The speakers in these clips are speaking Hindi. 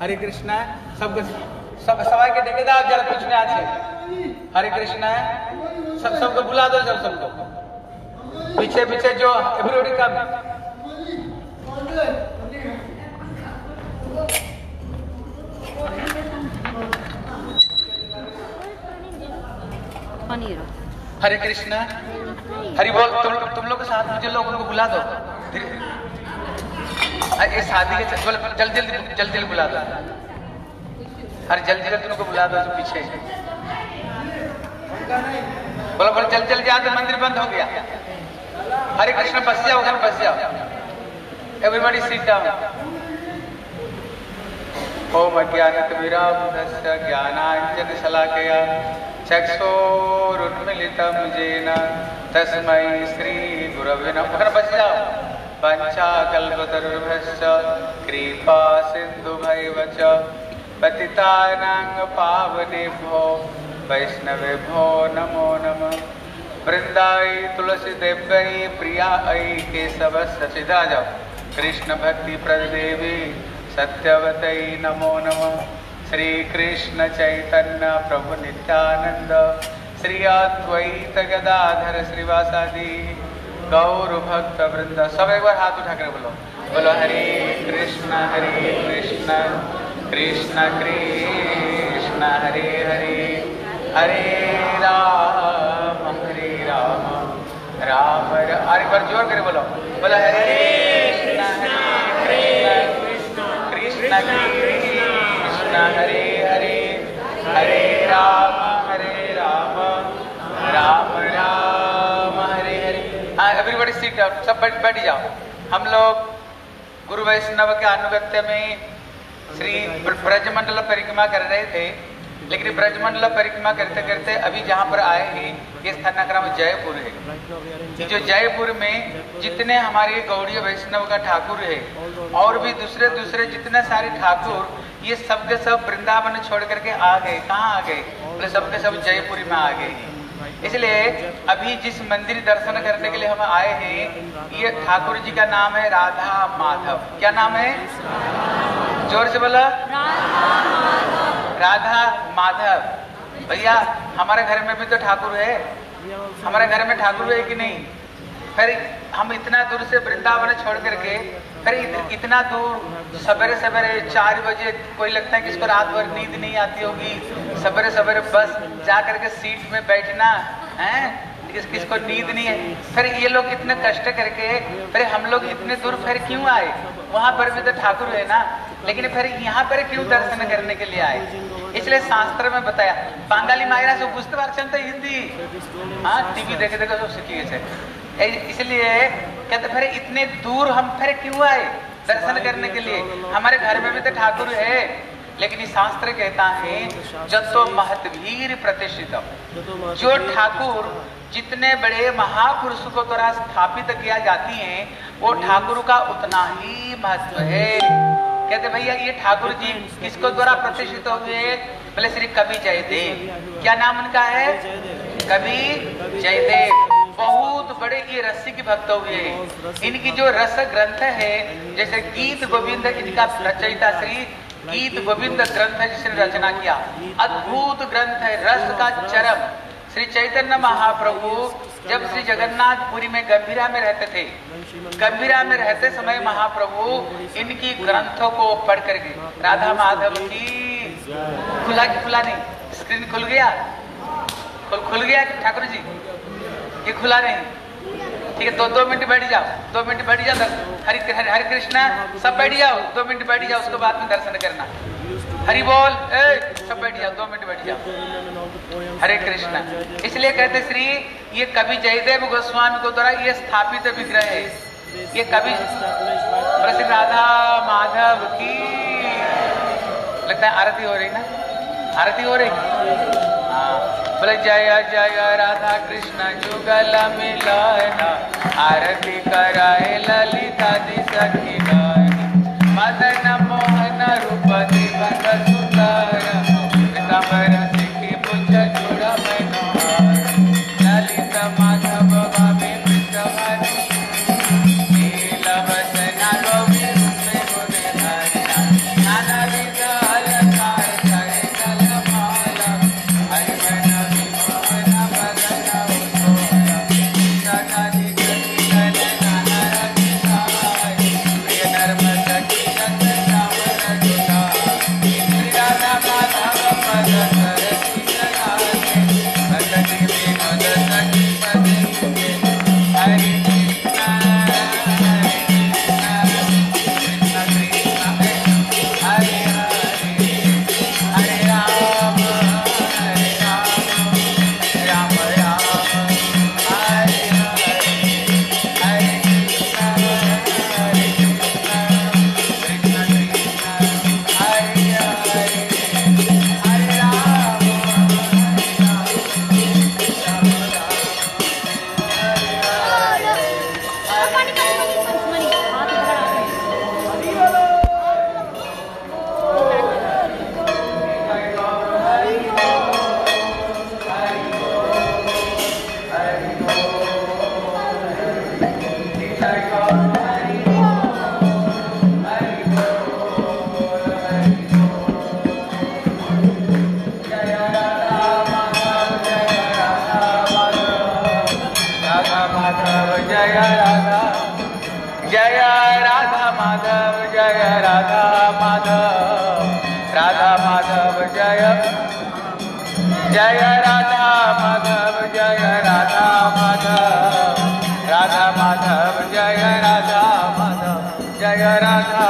हरे कृष्णा सबको सब सवाई के डेके दाओ जरा पूछने आज से हरे कृष्णा, सब सबको बुला दो सब सबको। पीछे पीछे जो एवरीबॉडी कम हरे कृष्णा, हरि बोल, तुम तुम लोग के साथ मुझे लोग उनको बुला दो। ये शादी के बोल, जल्दी जल्दी जल्दी जल्दी बुला दो। अरे, जल्दी जल्दी उनको बुला दो पीछे। बोलो बोलो, जल्दी जल्दी आते मंदिर बंद हो गया। हरे कृष्ण, बस जाओ, घर, बस जाओ। एवरीबॉडी सीट डाउन ओम अज्ञानतिमिरान्धस्य ज्ञानाञ्जन शलाकया चक्षुरुन्मिलितं येन तस्मै श्रीगुरवे नमः। बस जाओ। पञ्चाकल्पतरुभ्यश्च कृपा सिन्धुभैव च पावनेभ्यो वैष्णवेभ्यो नमो नमः। ऐ केशव सचिदा जाओ कृष्ण भक्ति प्रद देवी सत्यवतई नमो नमः। श्री कृष्ण चैतन्य प्रभु श्री अद्वैत गदाधर श्रीवासादि। गौर भक्त वृंद। सब एक बार हाथ उठा कर बोलो। बोलो, हरे कृष्ण हरे कृष्ण कृष्ण कृष्ण, हरे हरे हरे राम हरे राम राम और बार ज़ोर करे बोलो। बोलो, हरे कृष्ण हरे कृष्ण कृष्ण कृष्ण, हरे हरे हरे राम एवरीबॉडी सीट सब बैठ बैठ जाओ। हम लोग गुरु वैष्णव के अनुगत्य में श्री ब्रजमंडल परिक्रमा कर रहे थे, लेकिन ब्रजमंडल परिक्रमा करते करते अभी जहाँ पर आए हैं, ये स्थान का नाम जयपुर है। जो जयपुर में जितने हमारे गौड़ीय वैष्णव का ठाकुर है, और भी दूसरे दूसरे जितने सारे ठाकुर, ये सब के सब वृंदावन छोड़ करके आ गए। कहाँ आ गए? बोले सबके सब जयपुरी में आ गए। इसलिए अभी जिस मंदिर दर्शन करने के लिए हम आए हैं, ये ठाकुर जी का नाम है राधा माधव। क्या नाम है? ज़ोर से बोला। राधा माधव। भैया, हमारे घर में भी तो ठाकुर है। हमारे घर में ठाकुर है कि नहीं? फिर हम इतना दूर से वृंदावन छोड़ करके फिर इत- इतना दूर सवेरे सवेरे चार बजे कोई लगता है कि इसको रात भर नींद नहीं आती होगी। सवेरे सवेरे बस जा करके सीट में बैठना, है? किस किसको नींद नहीं है। फिर ये लोग इतने कष्ट करके, फिर हम लोग इतने दूर फिर क्यों आए? वहाँ पर भी तो ठाकुर है ना। लेकिन फिर यहाँ पर क्यों दर्शन करने के लिए आए? इसलिए शास्त्र में बताया। बांगाली मायरा से बुझते पारছেন तो हिंदी। हाँ टीवी देखे देखे सब सीखिए इसलिए कहते फिर इतने दूर हम फिर क्यों आए दर्शन करने के लिए? हमारे घर में भी तो ठाकुर है लेकिन शास्त्र कहता है जतो महतवीर प्रतिष्ठित जो ठाकुर जितने बड़े महापुरुष को द्वारा स्थापित किया जाती है वो ठाकुर का उतना ही महत्व है। कहते भैया ये ठाकुर जी किसको द्वारा प्रतिष्ठित हुए बोले श्री कवि जयदेव। क्या नाम उनका है? कवि जयदेव। बहुत बड़े ये रसिक भक्त हुए। इनकी जो रस ग्रंथ है जैसे गीत गोविंद इनका रचयिता श्री गीत गोविंद ग्रंथ जिसने रचना किया। अद्भुत ग्रंथ है रस का चरम। श्री चैतन्य महाप्रभु जब श्री जगन्नाथपुरी में गंभीरा में रहते थे गंभीरा में रहते समय महाप्रभु इनकी ग्रंथों को पढ़ करके राधा माधव की खुला की खुला नहीं स्क्रीन खुल गया। खुल खुल गया ठाकुर जी? ये खुला नहीं ठीक है, दो दो मिनट बैठ जाओ, दो मिनट बैठ जाओ हरि हरि, हरे कृष्णा, सब बैठ जाओ, दो मिनट बैठ जाओ, उसके बाद में दर्शन करना। हरि बोल, ए, सब बैठ जाओ, दो मिनट बैठ जाओ। हरे कृष्णा। इसलिए कहते श्री, ये कवि जयदेव गोस्वामी को द्वारा ये स्थापित विग्रह है। ये कवि प्रसिद्ध राधा माधव की, लगता है आरती हो रही ना? आरती हो रही? हाँ। बोले जय राधा कृष्ण जुगल मिलना आरती कराए ललिता दी सखी मदन राधा। जय राधा माधव, जय राधा माधव। राधा माधव, जय। जय राधा माधव, जय राधा माधव। राधा माधव, जय राधा माधव। जय राधा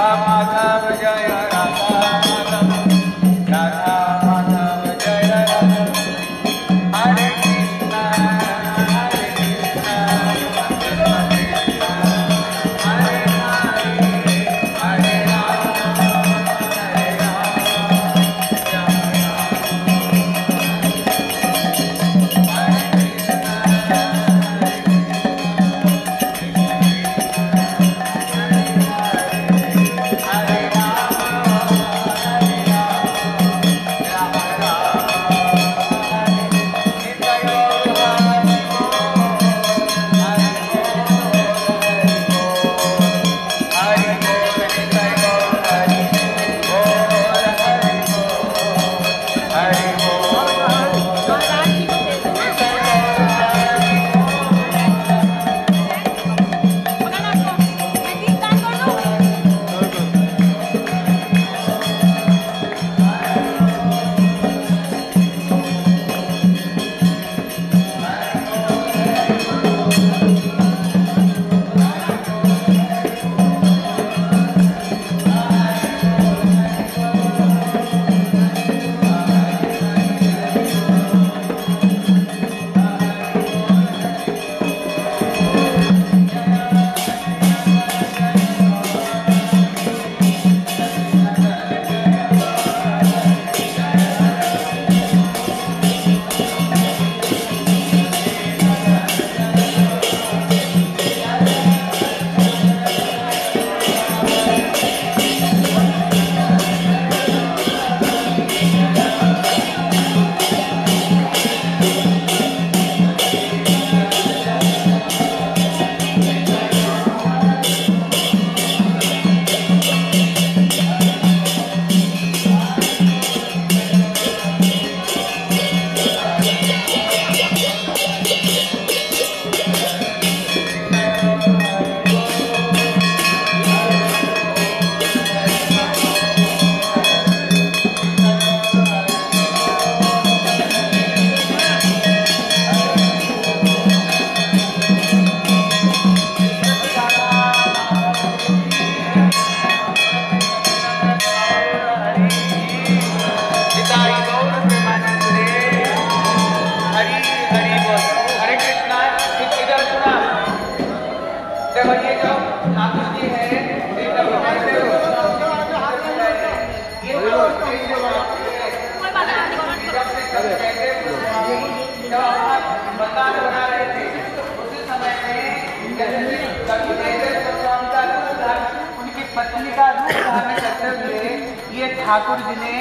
पत्नी का रूप धारण करते हुए ये ठाकुर जी ने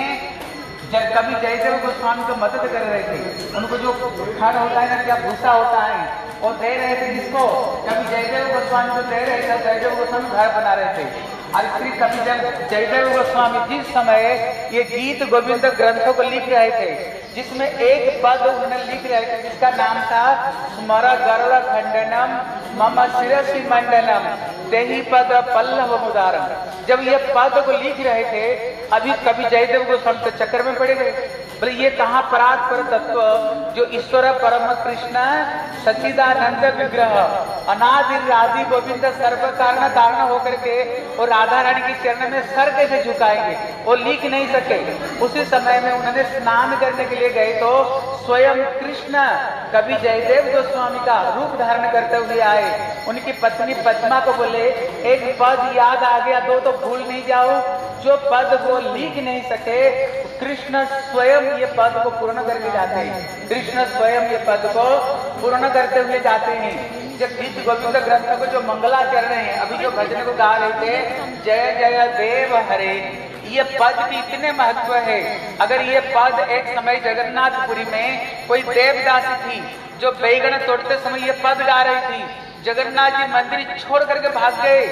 जब कभी जयदेव गोस्वामी को मदद कर रहे थे, उनको जो खड़ होता है ना, क्या भूसा होता है और दे रहे थे जिसको कभी जयदेव गोस्वामी को दे रहे थे, जयदेव गोस्वामी घर बना रहे थे। फिर कभी जयदेव गोस्वामी जिस समय ये गीत गोविंद ग्रंथों को लिख रहे थे, जिसमें एक पद उन्होंने लिख रहे थे, जिसका नाम था स्मर गरुड़ खंडनम, मम शिरसि मंडनम, देही पद पल्लव मुदारम। जब ये पद को लिख रहे थे, अभी कभी जयदेव गोस्वामी तो चक्कर में पड़े गए। बोले, ये कहाँ परात पर तत्व जो ईश्वर परम कृष्ण सचिदानंद विग्रह अनादि आदि गोविंद सर्व कारण कारण होकर के वो राधा रानी के चरण में सर कैसे झुकाएँगे। वो लिख नहीं सके। उसी समय में उन्होंने स्नान करने के लिए गए तो स्वयं कृष्ण कभी जयदेव गोस्वामी का रूप धारण करते हुए आए। उनकी पत्नी पद्मा को बोले, एक पद याद आ गया, दो तो भूल नहीं जाओ। जो पद वो लिख नहीं सके, कृष्ण स्वयं ये पद को पूर्ण करके जाते हैं। कृष्ण स्वयं ये पद को पूर्ण करते हुए जाते हैं। जब गीत गोविंद ग्रंथ को जो मंगलाचरण है, अभी जो भजन को गा रहे थे, जय जय देव हरे, ये पद भी इतने महत्व है। अगर ये पद एक समय जगन्नाथपुरी में कोई देवदासी थी, जो बैगन तोड़ते समय ये पद गा रही थी, जगन्नाथ जी मंदिर छोड़ करके भाग गए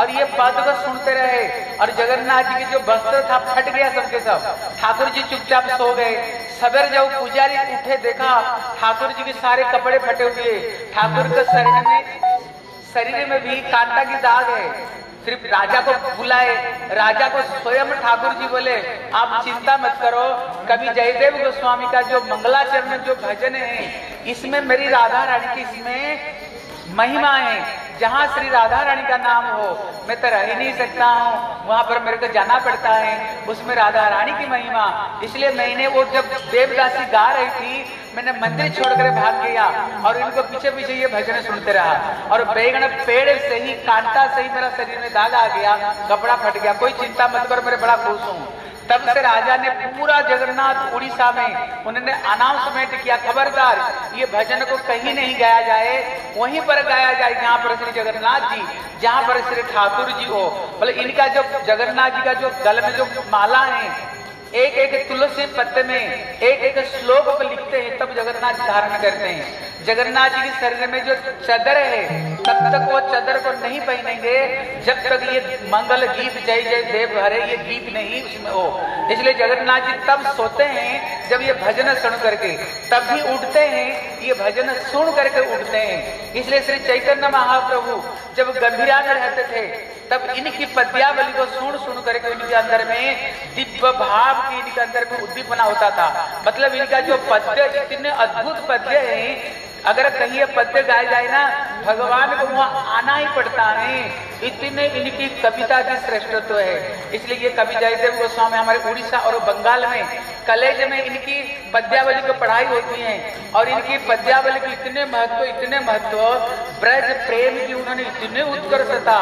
और ये पद को सुनते रहे। और जगन्नाथ जी के जो वस्त्र था, फट गया सबके सब। ठाकुर जी चुपचाप सो गए। सवेर जब पुजारी उठे, देखा, ठाकुर जी के सारे कपड़े फटे हुए। ठाकुर के शरीर में शरीर में भी कांटा की दाग है। सिर्फ़ राजा को बुलाए राजा को स्वयं ठाकुर जी बोले, आप चिंता मत करो। कभी जयदेव गोस्वामी का जो मंगलाचरण, जो भजन है, इसमें मेरी राधा रानी की इसमें महिमा है। जहाँ श्री राधा रानी का नाम हो, मैं तो रह ही नहीं सकता हूँ। वहाँ पर मेरे को जाना पड़ता है। उसमें राधा रानी की महिमा। इसलिए मैंने वो जब देवदासी गा रही थी, मैंने मंदिर छोड़कर भाग गया और इनको पीछे पीछे ये भजन सुनते रहा। और बैगन पेड़ से ही, कांटा से ही मेरा शरीर में दाग आ गया, कपड़ा फट गया। कोई चिंता मत कर मेरे बड़ा खुश हूँ। तब से राजा ने पूरा जगन्नाथ उड़ीसा में उन्होंने अनाउंसमेंट किया, खबरदार, ये भजन को कहीं नहीं गाया जाए, वहीं पर गाया जाए, जहाँ पर श्री जगन्नाथ जी, जहाँ पर श्री ठाकुर जी हो। बोले इनका जो जगन्नाथ जी का जो गल में जो माला है एक एक तुलसी पत्ते में एक एक श्लोक लिखते हैं, तब जगन्नाथ धारण करते हैं। जगन्नाथ जी के शरीर में जो चदर है तब तक वो चदर को नहीं पहनेंगे। जब तक ये मंगल गीत, जय जय देव हरे, ये गीत नहीं, उसमें हो इसलिए जगन्नाथ जी तब सोते हैं, जब ये भजन सुन करके। तब भी उठते हैं, ये भजन सुन करके उठते हैं। इसलिए श्री चैतन्य महाप्रभु, जब गंभीरा में रहते थे, तब इनकी पद्यावली को सुन सुन करके इनके अंदर में दिव्य भाव की इनके अंदर में उद्दीपना होता था। मतलब इनका जो पद्य, इतने अद्भुत पद्य है अगर कहीं पद्य गाए जाए ना, भगवान को वहाँ आना ही पड़ता है। इतने इनकी कविता की श्रेष्ठत्व है। इसलिए ये कवि जयदेव गोस्वामी हमारे उड़ीसा और बंगाल में कलेज में इनकी पद्यावली की पढ़ाई होती है और इनकी पद्यावली के इतने महत्व इतने महत्व, ब्रज प्रेम की उन्होंने इतने उत्कर्षता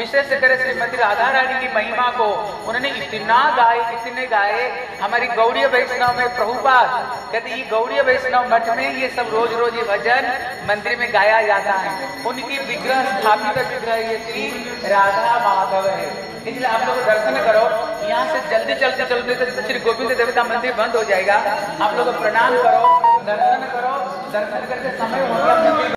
विशेष कर श्रीमती राधा रानी की महिमा को, उन्होंने इतना गाए, इतने गाए, हमारी गौड़ीय वैष्णव में प्रभुपाद, कहते ये गौड़ीय वैष्णव मठ में ये सब रोज रोज ये भजन मंदिर में गाया जाता है। उनकी विग्रह स्थापित विग्रह ये श्री राधा माधव है। इसलिए आप लोग दर्शन करो। यहाँ से जल्दी जल्दी चलते तो श्री गोविंद देवता मंदिर बंद हो जाएगा। आप लोग प्रणाम करो, दर्शन करो, दर्शन करके समय हो गया।